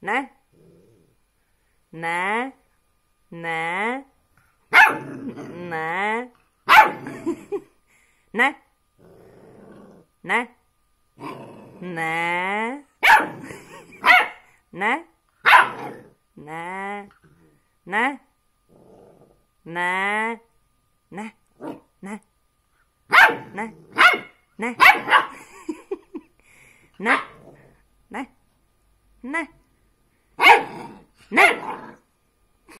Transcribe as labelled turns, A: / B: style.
A: nè nè nè nè nè nè nè nè nè nè nè nè nè nè nè nè nè nè Now!